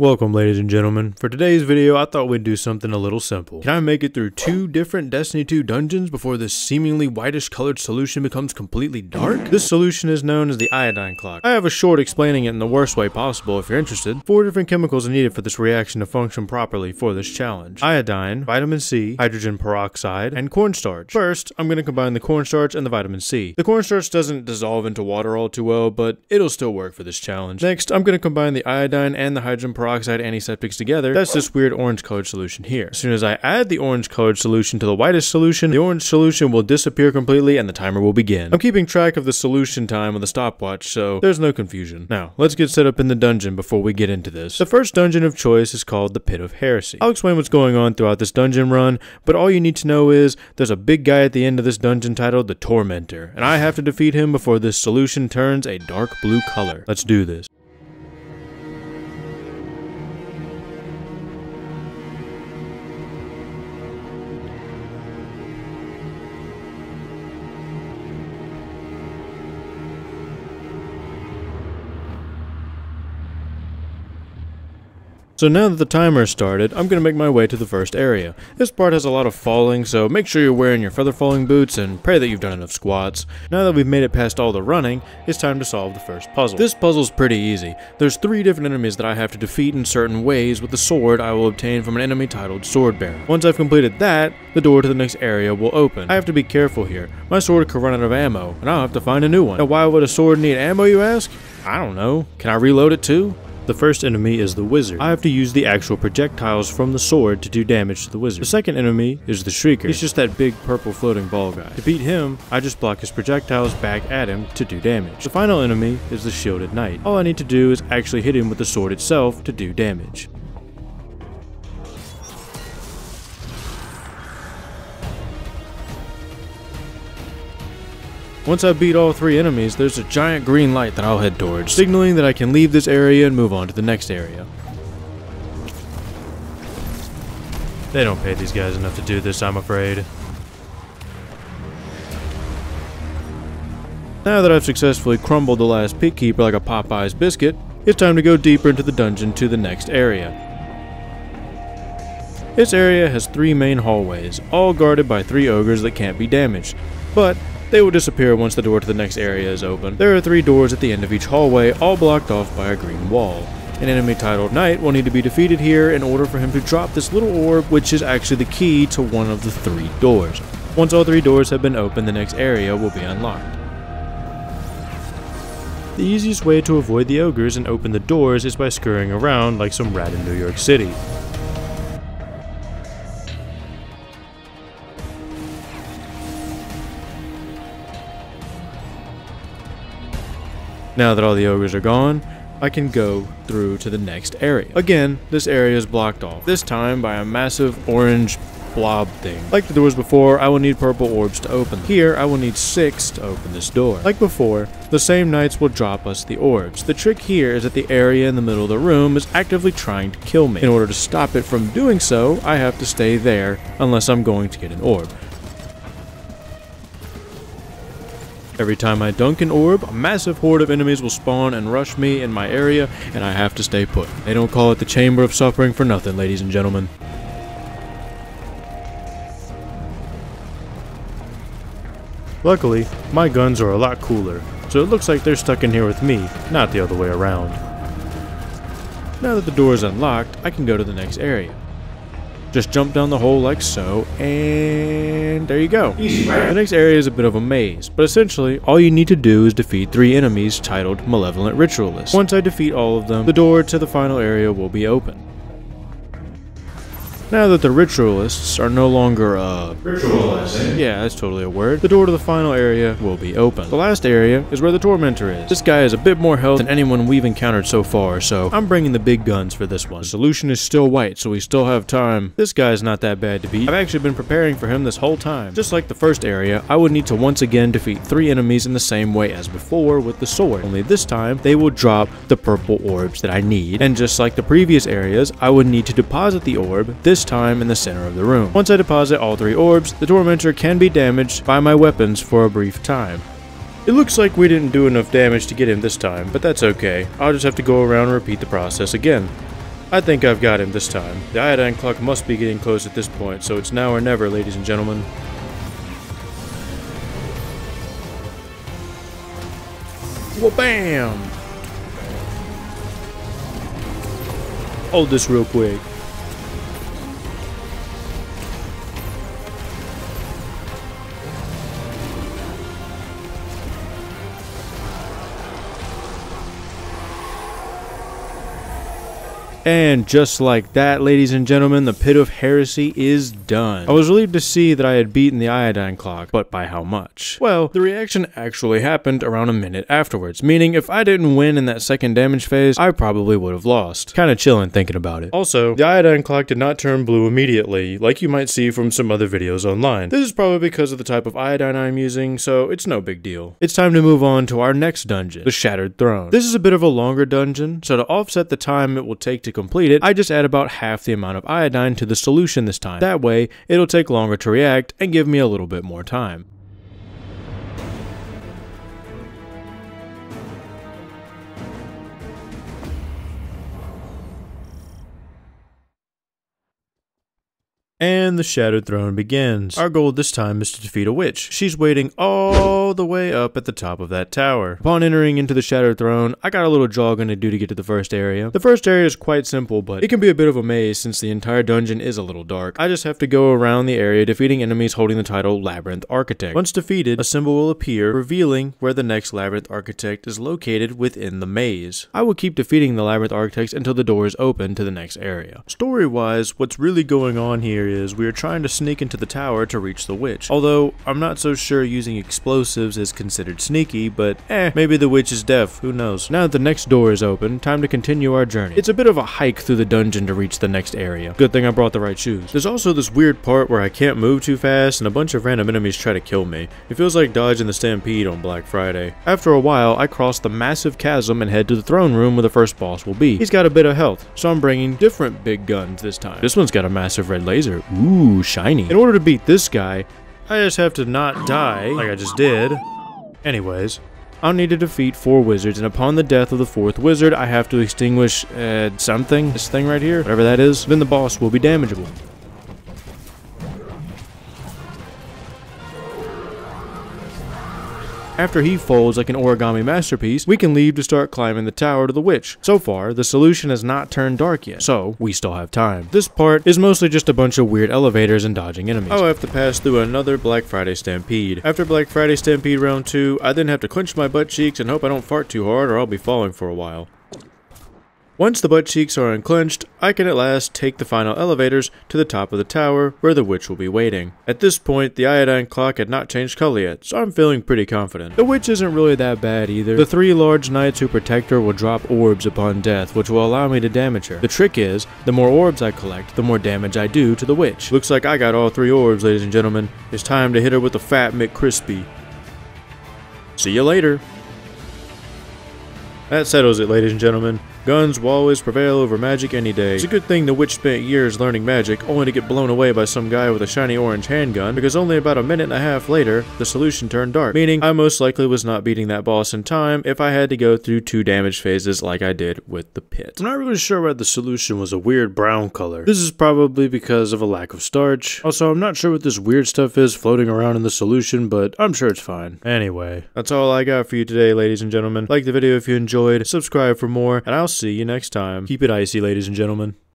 Welcome ladies and gentlemen. For today's video, I thought we'd do something a little simple. Can I make it through two different Destiny 2 dungeons before this seemingly whitish colored solution becomes completely dark? This solution is known as the iodine clock. I have a short explaining it in the worst way possible if you're interested. Four different chemicals are needed for this reaction to function properly for this challenge. Iodine, vitamin C, hydrogen peroxide, and cornstarch. First, I'm going to combine the cornstarch and the vitamin C. The cornstarch doesn't dissolve into water all too well, but it'll still work for this challenge. Next, I'm going to combine the iodine and the hydrogen peroxide peroxide antiseptics together, that's this weird orange colored solution here. As soon as I add the orange colored solution to the whitest solution, the orange solution will disappear completely and the timer will begin. I'm keeping track of the solution time on the stopwatch, so there's no confusion. Now, let's get set up in the dungeon before we get into this. The first dungeon of choice is called the Pit of Heresy. I'll explain what's going on throughout this dungeon run, but all you need to know is there's a big guy at the end of this dungeon titled the Tormentor, and I have to defeat him before this solution turns a dark blue color. Let's do this. So now that the timer started, I'm going to make my way to the first area. This part has a lot of falling, so make sure you're wearing your feather falling boots and pray that you've done enough squats. Now that we've made it past all the running, it's time to solve the first puzzle. This puzzle's pretty easy. There's three different enemies that I have to defeat in certain ways with the sword I will obtain from an enemy titled Swordbearer. Once I've completed that, the door to the next area will open. I have to be careful here. My sword could run out of ammo, and I'll have to find a new one. Now why would a sword need ammo you ask? I don't know. Can I reload it too? The first enemy is the wizard. I have to use the actual projectiles from the sword to do damage to the wizard. The second enemy is the shrieker. He's just that big purple floating ball guy. To beat him, I just block his projectiles back at him to do damage. The final enemy is the shielded knight. All I need to do is actually hit him with the sword itself to do damage. Once I beat all three enemies, there's a giant green light that I'll head towards, signaling that I can leave this area and move on to the next area. They don't pay these guys enough to do this, I'm afraid. Now that I've successfully crumbled the last pit keeper like a Popeye's biscuit, it's time to go deeper into the dungeon to the next area. This area has three main hallways, all guarded by three ogres that can't be damaged, but they will disappear once the door to the next area is open. There are three doors at the end of each hallway, all blocked off by a green wall. An enemy titled Knight will need to be defeated here in order for him to drop this little orb, which is actually the key to one of the three doors. Once all three doors have been opened, the next area will be unlocked. The easiest way to avoid the ogres and open the doors is by scurrying around like some rat in New York City. Now that all the ogres are gone, I can go through to the next area. Again, this area is blocked off, this time by a massive orange blob thing. Like the doors before, I will need purple orbs to open them. Here, I will need six to open this door. Like before, the same knights will drop us the orbs. The trick here is that the area in the middle of the room is actively trying to kill me. In order to stop it from doing so, I have to stay there unless I'm going to get an orb. Every time I dunk an orb, a massive horde of enemies will spawn and rush me in my area, and I have to stay put. They don't call it the Chamber of Suffering for nothing, ladies and gentlemen. Luckily, my guns are a lot cooler, so it looks like they're stuck in here with me, not the other way around. Now that the door is unlocked, I can go to the next area. Just jump down the hole like so, and there you go. The next area is a bit of a maze, but essentially, all you need to do is defeat three enemies titled Malevolent Ritualists. Once I defeat all of them, the door to the final area will be open. Now that the ritualists are no longer, uh... Ritualizing? Yeah, that's totally a word. The door to the final area will be open. The last area is where the Tormentor is. This guy has a bit more health than anyone we've encountered so far, so I'm bringing the big guns for this one. The solution is still white, so we still have time. This guy's not that bad to beat. I've actually been preparing for him this whole time. Just like the first area, I would need to once again defeat three enemies in the same way as before with the sword. Only this time, they will drop the purple orbs that I need, and just like the previous areas, I would need to deposit the orb, this this time in the center of the room. Once I deposit all three orbs, the Tormentor can be damaged by my weapons for a brief time. It looks like we didn't do enough damage to get him this time, but that's okay. I'll just have to go around and repeat the process again. I think I've got him this time. The iodine clock must be getting close at this point, so it's now or never, ladies and gentlemen. Well, bam! Hold this real quick. And just like that, ladies and gentlemen, the Pit of Heresy is done. I was relieved to see that I had beaten the iodine clock, but by how much? Well, the reaction actually happened around a minute afterwards, meaning if I didn't win in that second damage phase, I probably would have lost. Kinda chilling thinking about it. Also, the iodine clock did not turn blue immediately, like you might see from some other videos online. This is probably because of the type of iodine I'm using, so it's no big deal. It's time to move on to our next dungeon, the Shattered Throne. This is a bit of a longer dungeon, so to offset the time it will take to to complete it, I just add about half the amount of iodine to the solution this time. That way, it'll take longer to react and give me a little bit more time. And the Shattered Throne begins. Our goal this time is to defeat a witch. She's waiting all the way up at the top of that tower. Upon entering into the Shattered Throne, I got a little jogging to do to get to the first area. The first area is quite simple, but it can be a bit of a maze since the entire dungeon is a little dark. I just have to go around the area defeating enemies holding the title Labyrinth Architect. Once defeated, a symbol will appear revealing where the next Labyrinth Architect is located within the maze. I will keep defeating the Labyrinth Architects until the doors open to the next area. Story-wise, what's really going on here is we are trying to sneak into the tower to reach the witch. Although, I'm not so sure using explosives is considered sneaky, but eh, maybe the witch is deaf, who knows. Now that the next door is open, time to continue our journey. It's a bit of a hike through the dungeon to reach the next area. Good thing I brought the right shoes. There's also this weird part where I can't move too fast and a bunch of random enemies try to kill me. It feels like dodging the stampede on Black Friday. After a while, I cross the massive chasm and head to the throne room where the first boss will be. He's got a bit of health, so I'm bringing different big guns this time. This one's got a massive red laser. Ooh, shiny. In order to beat this guy, I just have to not die, like I just did. Anyways, I'll need to defeat four wizards, and upon the death of the fourth wizard, I have to extinguish, uh, something? This thing right here? Whatever that is. Then the boss will be damageable. After he folds like an origami masterpiece, we can leave to start climbing the tower to the witch. So far, the solution has not turned dark yet, so we still have time. This part is mostly just a bunch of weird elevators and dodging enemies. Oh, I'll have to pass through another Black Friday Stampede. After Black Friday Stampede round 2, I then have to clench my butt cheeks and hope I don't fart too hard or I'll be falling for a while. Once the butt cheeks are unclenched, I can at last take the final elevators to the top of the tower where the witch will be waiting. At this point, the iodine clock had not changed color yet, so I'm feeling pretty confident. The witch isn't really that bad either. The three large knights who protect her will drop orbs upon death, which will allow me to damage her. The trick is, the more orbs I collect, the more damage I do to the witch. Looks like I got all three orbs, ladies and gentlemen. It's time to hit her with the fat McCrispy. See you later. That settles it, ladies and gentlemen. Guns will always prevail over magic any day. It's a good thing the witch spent years learning magic, only to get blown away by some guy with a shiny orange handgun, because only about a minute and a half later, the solution turned dark, meaning I most likely was not beating that boss in time if I had to go through two damage phases like I did with the pit. I'm not really sure why the solution was a weird brown color. This is probably because of a lack of starch. Also, I'm not sure what this weird stuff is floating around in the solution, but I'm sure it's fine. Anyway, that's all I got for you today, ladies and gentlemen. Like the video if you enjoyed, subscribe for more, and I'll see you next time. Keep it icy, ladies and gentlemen.